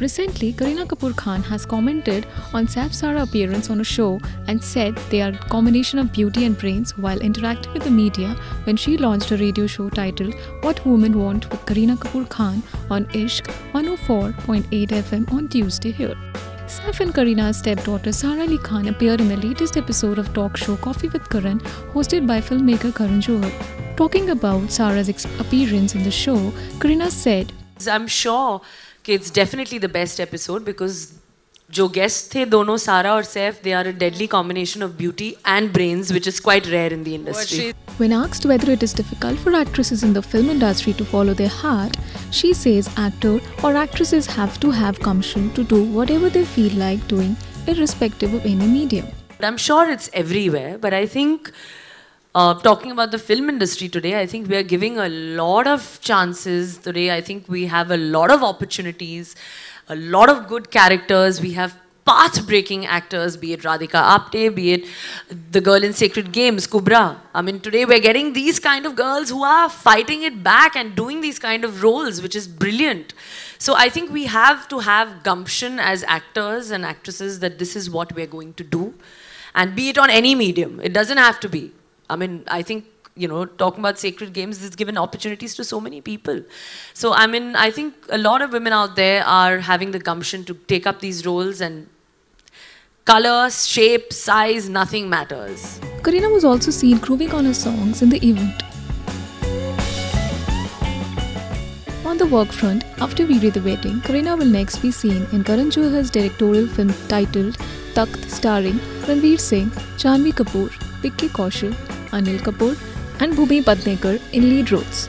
Recently, Kareena Kapoor Khan has commented on Saif Sara appearance on a show and said they are a combination of beauty and brains while interacting with the media when she launched a radio show titled What Women Want with Kareena Kapoor Khan on Ishq 104.8 FM on Tuesday here. Saif and Kareena's stepdaughter Sara Ali Khan appeared in the latest episode of talk show Koffee with Karan hosted by filmmaker Karan Johar. Talking about Sara's appearance in the show, Kareena said, I'm sure it's definitely the best episode because जो guest थे दोनों सारा और Saif they are a deadly combination of beauty and brains which is quite rare in the industry When asked whether it is difficult for actresses in the film industry to follow their heart, she says actor or actresses have to have gumption to do whatever they feel like doing, irrespective of any medium. I'm sure it's everywhere, but I think uh, talking about the film industry today, I think we are giving a lot of chances today. I think we have a lot of opportunities, a lot of good characters. We have path-breaking actors, be it Radhika Apte, be it the girl in Sacred Games, Kubbra. I mean, today we're getting these kind of girls who are fighting it back and doing these kind of roles, which is brilliant. So I think we have to have gumption as actors and actresses that this is what we're going to do. And be it on any medium. It doesn't have to be. I mean, I think you know, talking about sacred games has given opportunities to so many people. So, I mean, I think a lot of women out there are having the gumption to take up these roles and color, shape, size, nothing matters. Kareena was also seen grooving on her songs in the event. On the work front, after Veere Di Wedding, Kareena will next be seen in Karan Johar's directorial film titled Takht starring Ranveer Singh, Janhvi Kapoor, Vicky Kaushal, Anil Kapoor and Bhumi Pednekar in lead roles.